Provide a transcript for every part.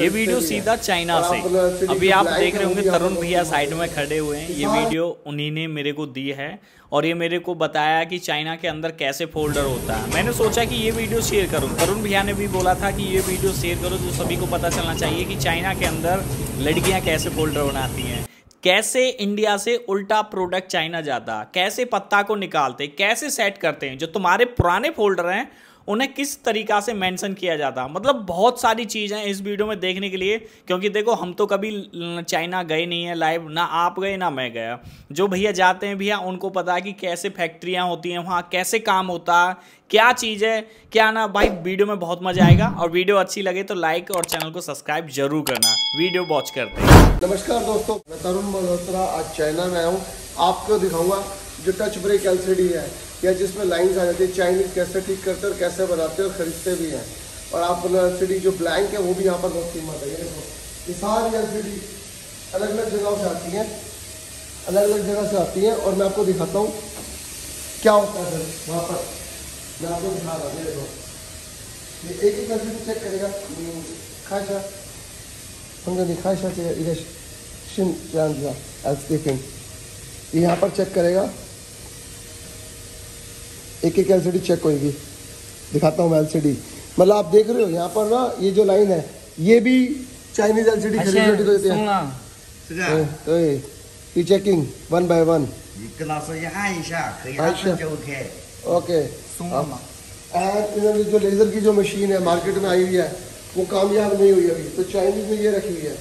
ये वीडियो सीधा चाइना से। अभी आप देख रहे होंगे तरुण भैया साइड में खड़े हुए हैं। ये हाँ। वीडियो उन्हीं ने मेरे को दी है और ये मेरे को बताया कि चाइना के अंदर कैसे फोल्डर होता है। मैंने सोचा कि ये वीडियो शेयर करूँ। तरुण भैया ने भी बोला था कि ये वीडियो शेयर करो तो सभी को पता चलना चाहिए कि चाइना के अंदर लड़कियाँ कैसे फोल्डर बनाती हैं। कैसे इंडिया से उल्टा प्रोडक्ट चाइना जाता? कैसे पत्ता को निकालते? कैसे सेट करते हैं? जो तुम्हारे पुराने फोल्डर हैं उन्हें किस तरीका से मेंशन किया जाता। मतलब बहुत सारी चीज़ हैं इस वीडियो में देखने के लिए, क्योंकि देखो, हम तो कभी चाइना गए नहीं है लाइव ना आप गए, ना मैं गया। जो भैया जाते हैं भैया, उनको पता है कि कैसे फैक्ट्रियाँ होती हैं वहाँ, कैसे काम होता है क्या चीज़ है, क्या ना। भाई, वीडियो में बहुत मज़ा आएगा, और वीडियो अच्छी लगे तो लाइक और चैनल को सब्सक्राइब ज़रूर करना। वीडियो वॉच करते हैं। नमस्कार दोस्तों, मैं तरुण मल्होत्रा, आज चाइना में आया हूँ। आपको दिखाऊँगा जो टच ब्रेक एलसीडी है। या जिसमें लाइंस आ जाती है चाइनीज़ कैसे ठीक करते हैं और कैसे बनाते हैं और खरीदते भी हैं। और आप एलसीडी जो ब्लैंक है, वो भी यहाँ पर बहुत कीमत है। ये देखो, ये सारी एलसीडी अलग अलग जगहों से आती हैं अलग अलग जगह से आती हैं और मैं आपको दिखाता हूँ क्या होता है सर, वहाँ पर। मैं आपको दिखा रहा हूँ देखो। एक एक एलसीडी चेक करेगा। खाशा हमने दिखा शायद इधर शिन जान दिया स्पीकिंग ये यहाँ पर चेक करेगा। एक एक एलसीडी चेक होएगी। दिखाता हूँ मैं एलसीडी मतलब आप देख रहे हो यहाँ पर ना ये जो लाइन है ये भी चाइनीज़ एलसीडी खरीद देते हैं। ये checking one by one okay जो लेजर की जो मशीन है मार्केट में आई हुई है वो कामयाब नहीं हुई अभी। तो चाइनीज़ में ये रखी हुई है।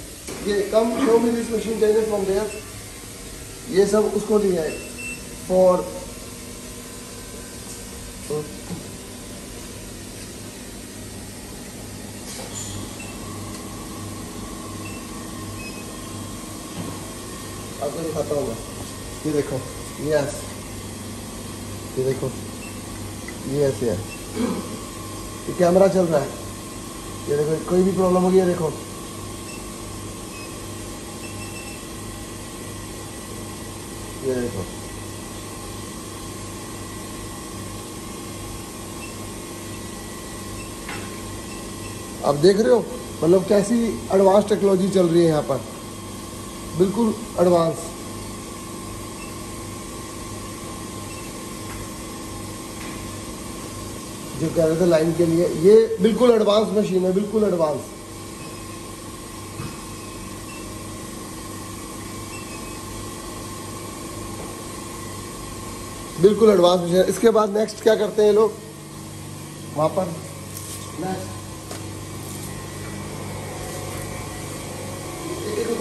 ये कम शो में मशीन चाइनीज़ फॉर्म देयर ये सब उसको दिया है। फॉर आपको दिखाता हूँ मैं। ये देखो यस ये देखो, ये ऐसे है। ये कैमरा चल रहा है। ये देखो, कोई भी प्रॉब्लम होगी, ये देखो। ये देखो। आप देख रहे हो? मतलब कैसी एडवांस टेक्नोलॉजी चल रही है यहाँ पर। बिल्कुल एडवांस जो कह रहे थे लाइन के लिए, ये बिल्कुल एडवांस मशीन है, बिल्कुल एडवांस बिल्कुल एडवांस मशीन इसके बाद नेक्स्ट क्या करते हैं लोग? वहाँ पर। नेक्स्ट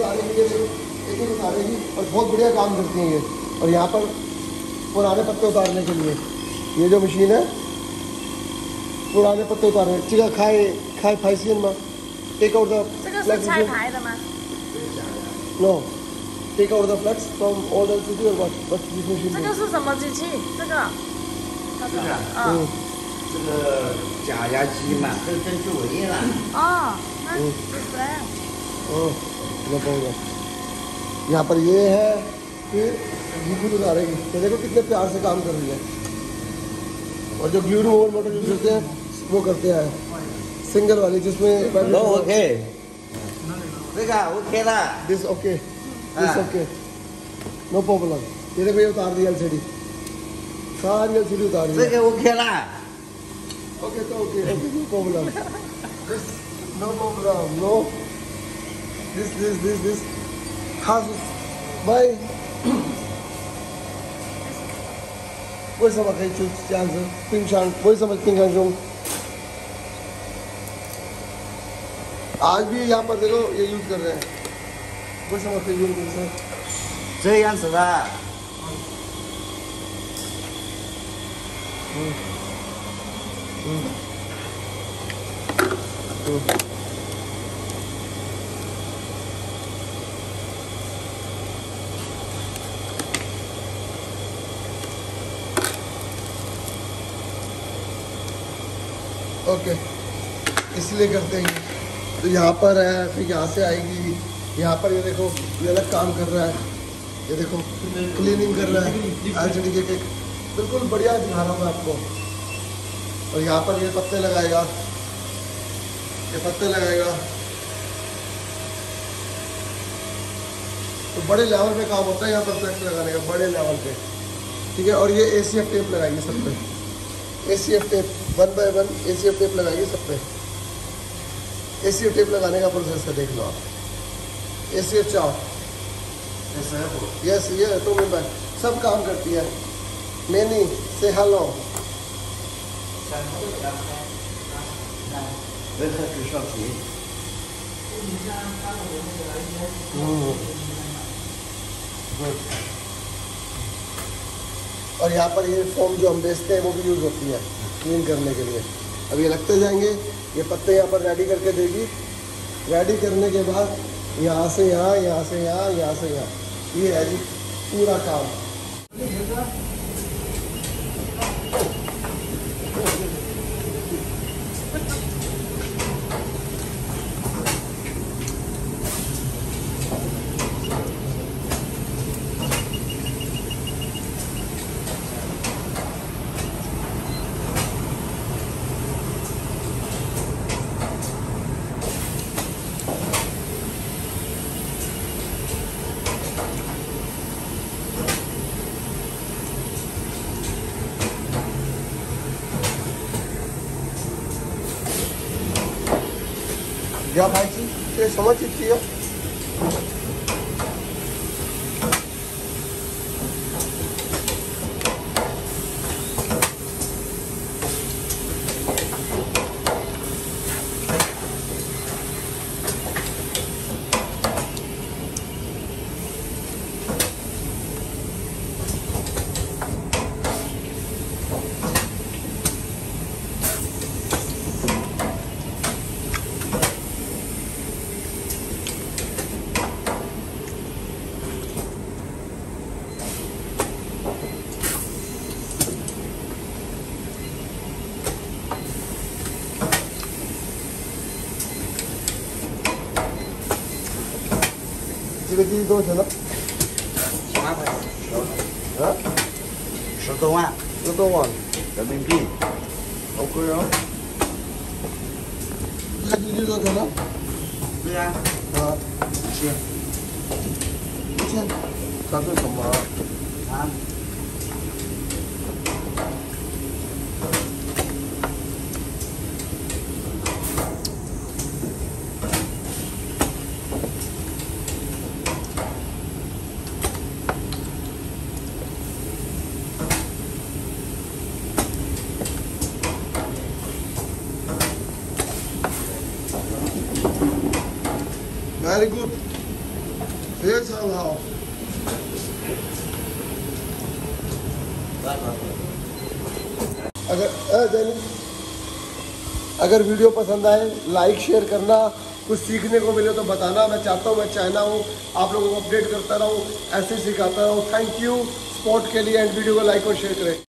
एक एक उतारेगी ये देखो, एक एक उतारेगी और बहुत बढ़िया काम करती हैं ये और यहाँ पर पुराने पत्ते उतारने के लिए ये जो मशीन है पुराने पत्ते उतारने चिका खाए खाए फाइसियन में take out the 这个是拆牌的吗？ no take out the flux from all the city और what what this 这 machine 个是什么机器？这个，这个，嗯，这个假牙机嘛，这这就我印了。哦，那 display， no ज़बरदस्त यहाँ पर ये है कि घुघुर उतार रही है। देखो कितने प्यार से काम कर रही है। और जो ग्लू और मोटर यूज़ करते हैं वो करते हैं। सिंगल वाली जिसमें no okay okay this okay this okay no? Problem ये देखो ये उतार दी एलसीडी सारी एलसीडी उतार दी ओके ओके तो okay no problem no problem no this this this this. Houses भाई कोई समझ Ping चूज़ Why पिंग शांग कोई समझ पिंग शांग आज भी यहाँ पर देखो ये यूज़ कर रहे हैं। कोई समझ रही यूज़ कर सर जय यान सदा हम्म हम्म ओके। इसलिए करते हैं। तो यहाँ पर है, फिर यहाँ से आएगी। यहाँ पर ये देखो, ये अलग काम कर रहा है। ये देखो क्लीनिंग कर रहा है। एलसीडी के केक बिल्कुल बढ़िया दिखा रहा हूँ मैं आपको। और यहाँ पर ये पत्ते लगाएगा। ये पत्ते लगाएगा। तो बड़े लेवल पे काम होता है यहाँ पर प्लेट लगाने का, बड़े लेवल पे। ठीक है? और ये ए सी एफ़ टेप लगाएँगे सब पे। A C F tape one by one A C F tape लगाएँगे सब पे। ए सी एफ़ टेप लगाने का प्रोसेस है देख लो आप। ए सी एफ़ चाव यस ये तो टू मेंबर सब काम करती है। मैनी से हेलो गुड और यहाँ पर ये फॉर्म जो हम बेचते हैं, वो भी यूज़ होती है क्लीन करने के लिए। अब ये रखते जाएँगे, ये पत्ते यहाँ पर रेडी करके देगी। रेडी करने के बाद यहाँ से यहाँ यहाँ से यहाँ यहाँ से यहाँ। ये है जी पूरा काम। या भाईजी ते समझ इतनी है 个机多少钱呢？十万块，啊，十多万十多万，人民币。好贵啊！这个机器多少钱呢？对呀、啊，一千一千。它是什么？啊。Very good. Here's how. अगर अगर वीडियो पसंद आए लाइक शेयर करना, कुछ सीखने को मिले तो बताना मैं चाहता हूँ, मैं चाहना हूँ, आप लोगों को अपडेट करता रहूँ, ऐसे सिखाता रहूँ थैंक यू सपोर्ट के लिए एंड वीडियो को लाइक और शेयर करें